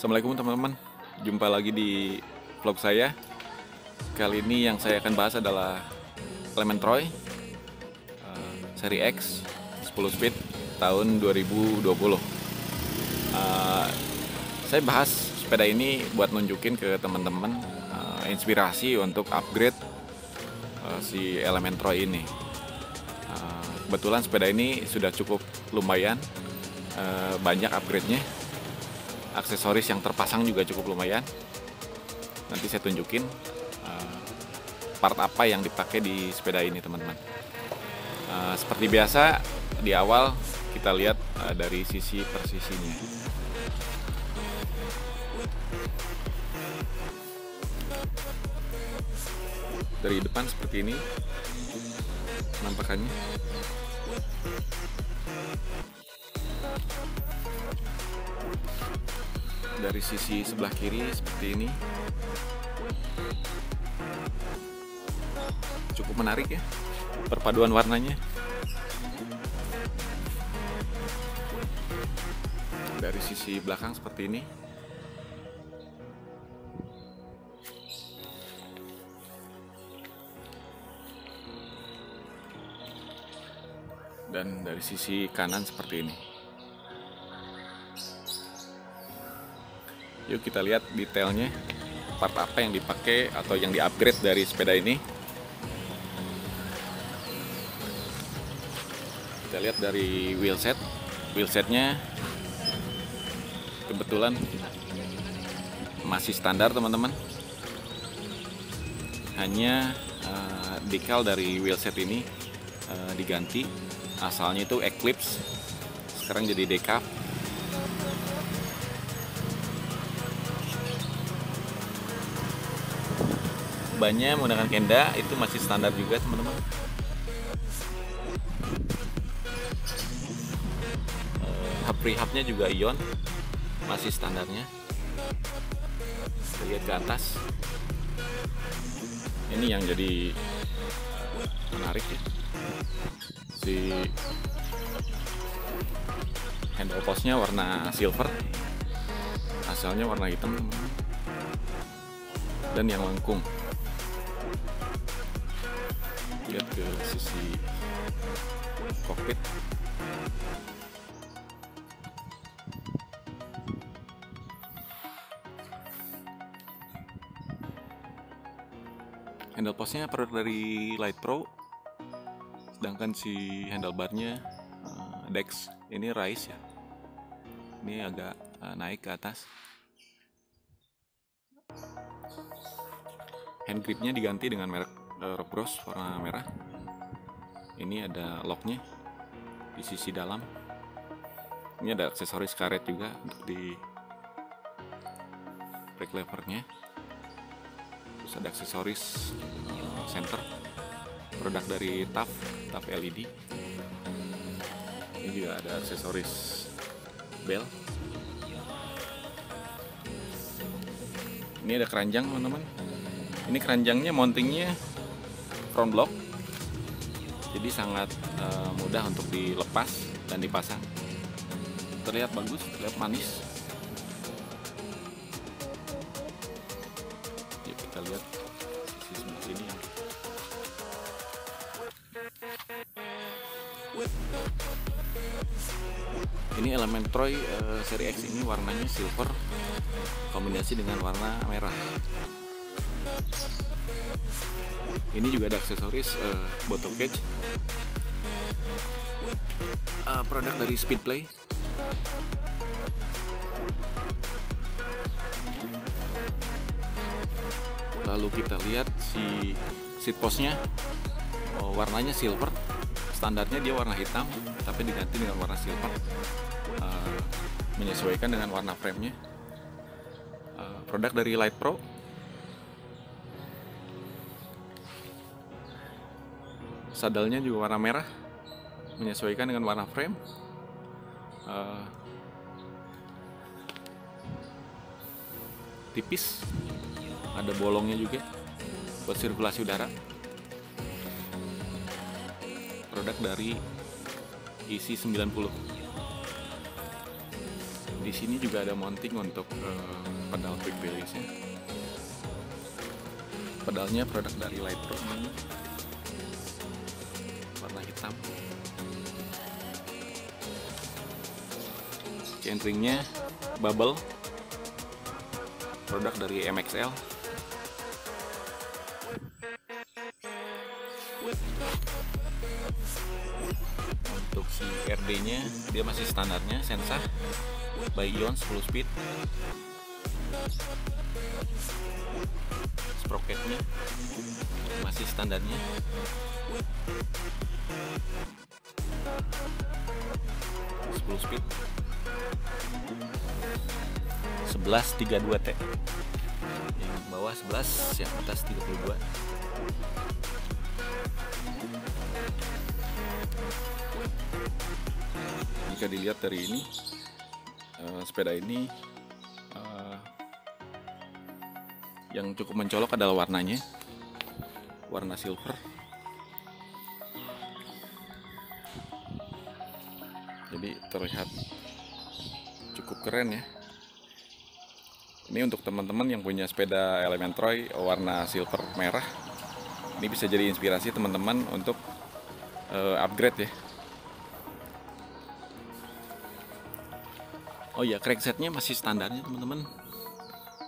Assalamualaikum teman-teman. Jumpa lagi di vlog saya. Kali ini yang saya akan bahas adalah Element Troy uh, Seri X 10 speed tahun 2020 uh, Saya bahas sepeda ini buat nunjukin ke teman-teman uh, Inspirasi untuk upgrade si Element Troy ini. Kebetulan sepeda ini sudah cukup lumayan Banyak upgrade-nya aksesoris yang terpasang juga cukup lumayan. Nanti saya tunjukin uh, part apa yang dipakai di sepeda ini teman-teman. Uh, seperti biasa di awal kita lihat uh, dari sisi persisinya. Dari depan seperti ini penampakannya dari sisi sebelah kiri seperti ini. Cukup menarik ya perpaduan warnanya. Dari sisi belakang seperti ini. Dan dari sisi kanan seperti ini Yuk kita lihat detailnya part apa yang dipakai atau yang di-upgrade dari sepeda ini. Kita lihat dari wheelset. Wheelsetnya kebetulan masih standar teman-teman. Hanya uh, decal dari wheelset ini uh, diganti. Asalnya itu Eclipse, sekarang jadi Decaf bannya menggunakan kenda itu masih standar juga teman-teman. Hub rehab-nya juga ion masih standarnya. Lihat ke atas. Ini yang jadi menarik ya. Si handle postnya warna silver. Asalnya warna hitam. Dan yang lengkung lihat ke sisi kokpit. Handle postnya produk dari Light Pro. Sedangkan si handlebarnya uh, Dex ini rise ya. Ini agak uh, naik ke atas. Hand gripnya diganti dengan merek uh, warna merah. Ini ada locknya di sisi dalam. Ini ada aksesoris karet juga untuk di brake levernya terus ada aksesoris center produk dari TAF TAF LED ini juga ada aksesoris bell ini ada keranjang teman-teman. Ini keranjangnya mountingnya front block. Jadi sangat uh, mudah untuk dilepas dan dipasang. Terlihat bagus terlihat manis. Yuk kita lihat sisi sebelah sini ya. Ini elemen Troy uh, seri X ini warnanya silver kombinasi dengan warna merah ini juga ada aksesoris uh, bottle cage. Uh, produk dari Speedplay lalu kita lihat si seat postnya. Oh, warnanya silver. Standarnya dia warna hitam tapi diganti dengan warna silver. Uh, menyesuaikan dengan warna framenya. Uh, produk dari Light Pro saddlenya juga warna merah menyesuaikan dengan warna frame. Uh, tipis ada bolongnya juga buat sirkulasi udara. Produk dari isi 90 di sini juga ada mounting untuk uh, pedal quick release nya pedalnya produk dari Light Hitam chainringnya bubble. Produk dari MXL untuk si RD nya dia masih standarnya Sensa. By Ion 10 speed sprocketnya. Masih standarnya. Sepuluh speed. 1132 T. Yang bawah 11 yang atas 32 jika dilihat dari ini uh, sepeda ini yang cukup mencolok adalah warnanya. Warna silver. Jadi terlihat cukup keren ya. Ini untuk teman-teman yang punya sepeda Elementroy warna silver merah. Ini bisa jadi inspirasi teman-teman untuk uh, upgrade ya. Oh ya, cranksetnya masih standarnya teman-teman.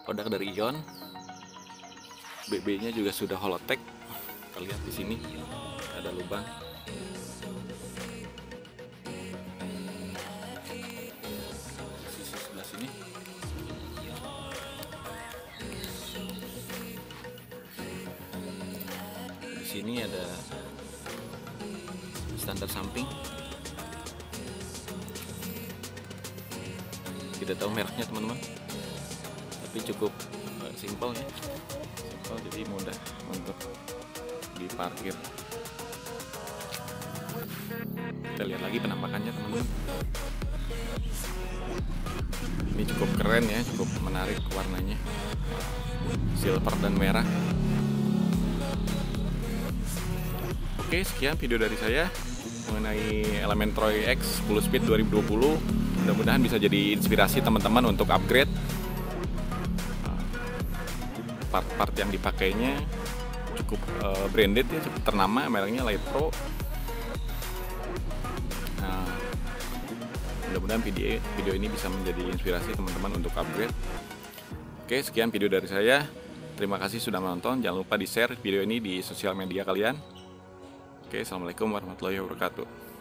Produk dari Ion. BB-nya juga sudah holotek. Kita lihat di sini ada lubang. Sisi sebelah sini. Di sini ada standar samping. tidak tahu mereknya teman-teman tapi cukup uh, simpel ya simpel jadi mudah untuk diparkir. Kita lihat lagi penampakannya teman-teman. Ini cukup keren ya cukup menarik warnanya. Silver dan merah. Oke sekian video dari saya mengenai Elementroy X Full Speed 2020 mudah-mudahan bisa jadi inspirasi teman-teman untuk upgrade part-part yang dipakainya cukup uh, branded ya cukup ternama mereknya Light Pro. Nah, mudah-mudahan video video ini bisa menjadi inspirasi teman-teman untuk upgrade. Oke sekian video dari saya. Terima kasih sudah menonton. Jangan lupa di share video ini di sosial media kalian. Oke assalamualaikum warahmatullahi wabarakatuh